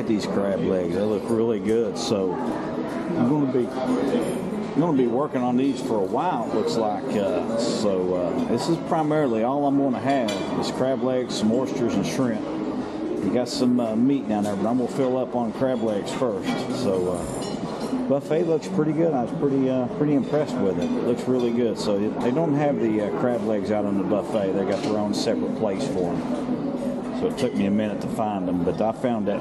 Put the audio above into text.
at these crab legs. They look really good. So I'm going to be I'm going to be working on these for a while. It looks like. Uh, so uh, this is primarily all I'm going to have is crab legs, some oysters, and shrimp. We got some uh, meat down there, but I'm going to fill up on crab legs first. So uh, buffet looks pretty good. I was pretty uh, pretty impressed with it. It looks really good. So they don't have the uh, crab legs out on the buffet. They got their own separate place for them. So it took me a minute to find them, but I found that